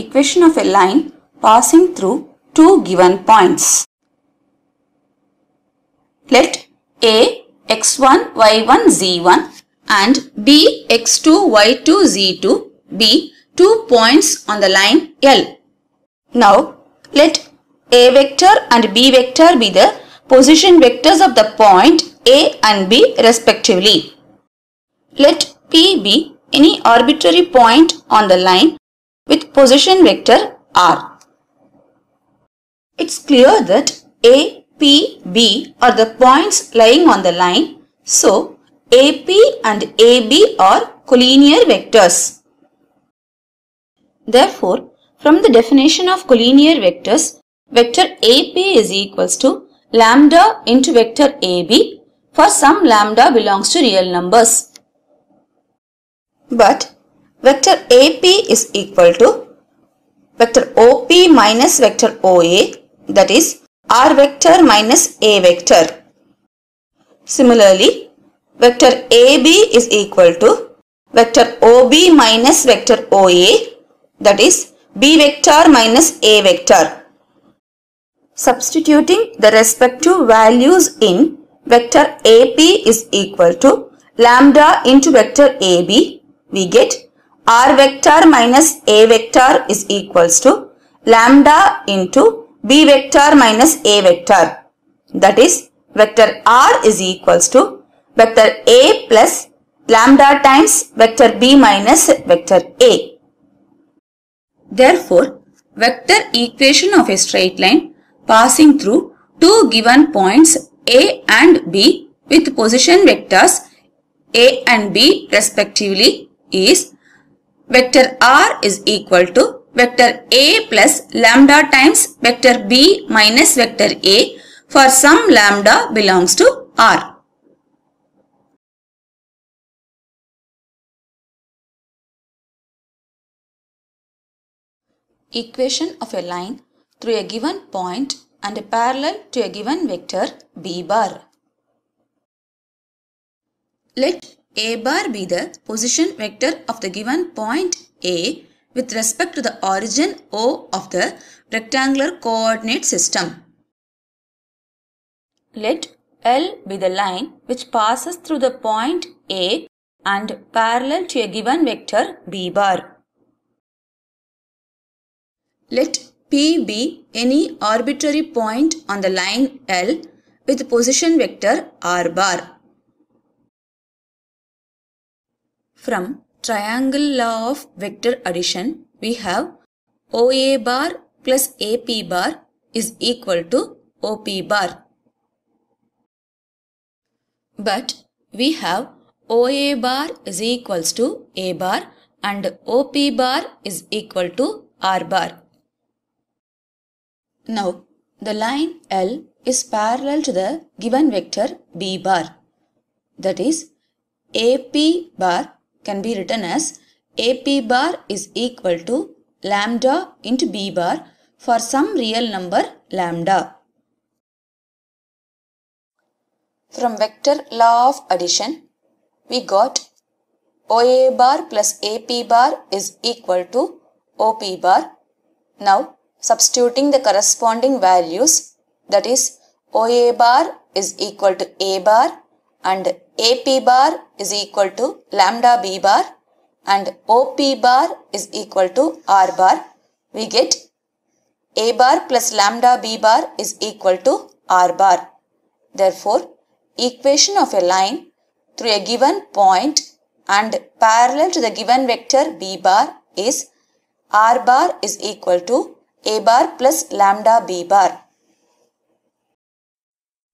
equation of a line passing through two given points. Let A x1 y1 z1 and B x2 y2 z2 be two points on the line L. Now let A vector and B vector be the position vectors of the point A and B respectively. Let P be any arbitrary point on the line with position vector r. It's clear that A, P, B are the points lying on the line. So, AP and AB are collinear vectors. Therefore, from the definition of collinear vectors, vector AP is equals to lambda into vector AB for some lambda belongs to real numbers. But vector AP is equal to vector OP minus vector OA that is R vector minus A vector. Similarly, vector AB is equal to vector OB minus vector OA that is B vector minus A vector. Substituting the respective values in vector AP is equal to lambda into vector AB, we get R vector minus A vector is equals to lambda into B vector minus A vector. That is vector R is equals to vector A plus lambda times vector B minus vector A. Therefore, vector equation of a straight line passing through two given points A and B with position vectors A and B respectively is vector R is equal to vector A plus lambda times vector B minus vector A for some lambda belongs to R. Equation of a line through a given point and a parallel to a given vector B bar. Let A bar be the position vector of the given point A with respect to the origin O of the rectangular coordinate system. Let L be the line which passes through the point A and parallel to a given vector B bar. Let P be any arbitrary point on the line L with position vector R bar. From triangle law of vector addition, we have OA bar plus AP bar is equal to OP bar. But we have OA bar is equals to A bar and OP bar is equal to R bar. Now, the line L is parallel to the given vector B bar. That is, AP bar can be written as AP bar is equal to lambda into B bar for some real number lambda. From vector law of addition, we got OA bar plus AP bar is equal to OP bar. Now, substituting the corresponding values that is OA bar is equal to A bar and AP bar is equal to lambda B bar and OP bar is equal to R bar. We get A bar plus lambda B bar is equal to R bar. Therefore, equation of a line through a given point and parallel to the given vector B bar is R bar is equal to A bar plus lambda B bar.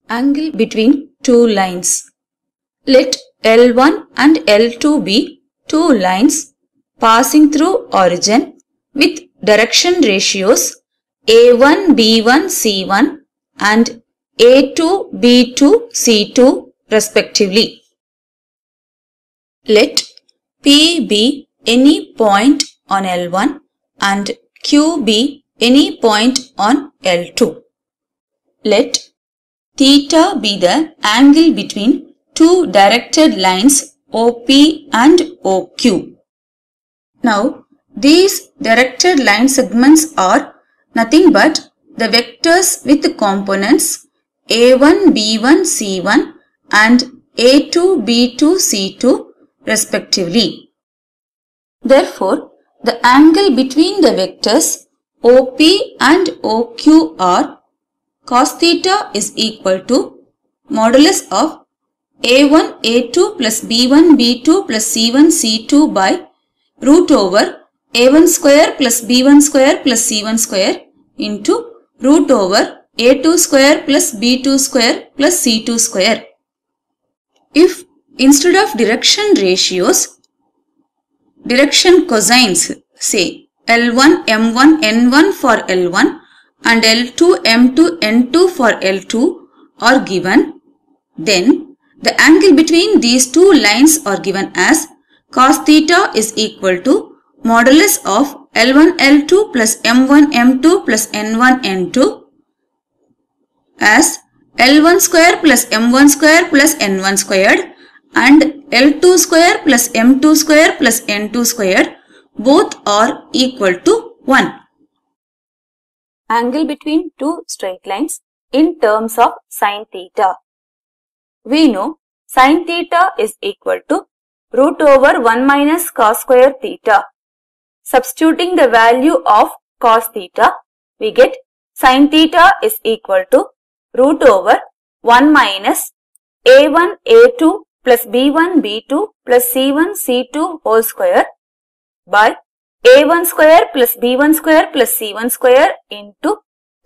Angle between two lines. Let L1 and L2 be two lines passing through origin with direction ratios A1, B1, C1 and A2, B2, C2 respectively. Let P be any point on L1 and Q be any point on L2. Let theta be the angle between two directed lines OP and OQ. Now, These directed line segments are nothing but the vectors with components a1, b1, c1 and a2, b2, c2 respectively. Therefore, the angle between the vectors OP and OQ are cos theta is equal to modulus of A1 A2 plus B1 B2 plus C1 C2 by root over A1 square plus B1 square plus C1 square into root over A2 square plus B2 square plus C2 square. If instead of direction ratios, direction cosines say L1 M1 N1 for L1 and L2 M2 N2 for L2 are given, then the angle between these two lines are given as cos theta is equal to modulus of L1 L2 plus M1 M2 plus N1 N2 as L1 square plus M1 square plus N1 squared and L2 square plus M2 square plus N2 squared both are equal to 1. Angle between two straight lines in terms of sine theta. We know sin theta is equal to root over 1 minus cos square theta. Substituting the value of cos theta, we get sin theta is equal to root over 1 minus a1 a2 plus b1 b2 plus c1 c2 whole square by a1 square plus b1 square plus c1 square into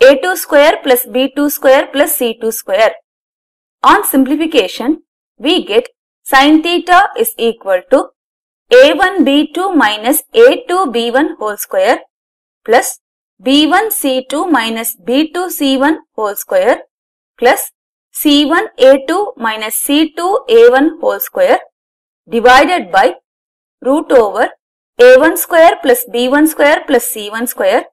a2 square plus b2 square plus c2 square. On simplification, we get sin theta is equal to a1 b2 minus a2 b1 whole square plus b1 c2 minus b2 c1 whole square plus c1 a2 minus c2 a1 whole square divided by root over a1 square plus b1 square plus c1 square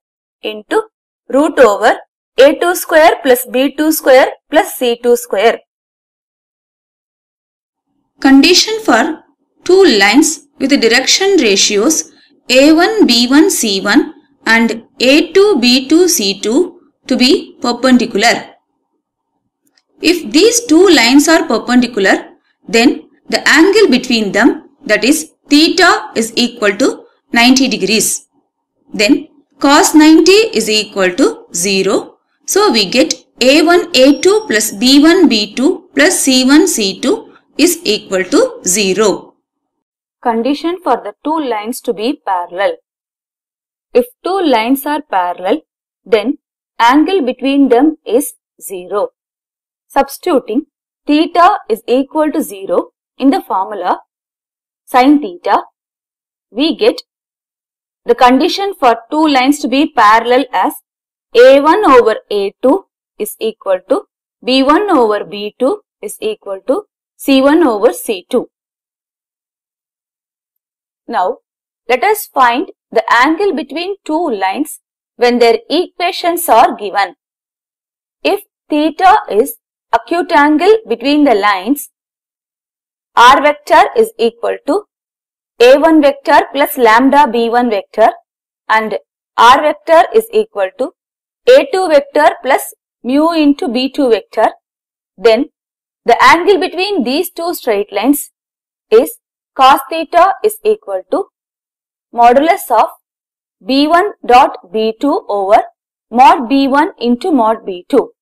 into root over a2 square plus b2 square plus c2 square. Condition for two lines with the direction ratios a1 b1 c1 and a2 b2 c2 to be perpendicular. If these two lines are perpendicular, then the angle between them that is theta is equal to 90 degrees. Then cos 90 is equal to 0. So we get a1 a2 plus b1 b2 plus c1 c2 is equal to 0. Condition for the two lines to be parallel. If two lines are parallel, then angle between them is 0. Substituting theta is equal to 0 in the formula sine theta, we get the condition for two lines to be parallel as a1 over a2 is equal to b1 over b2 is equal to c1 over c2. Now, let us find the angle between two lines when their equations are given. If theta is acute angle between the lines, r vector is equal to a1 vector plus lambda b1 vector and r vector is equal to a2 vector plus mu into b2 vector, then the angle between these two straight lines is cos theta is equal to modulus of b1 dot b2 over mod b1 into mod b2.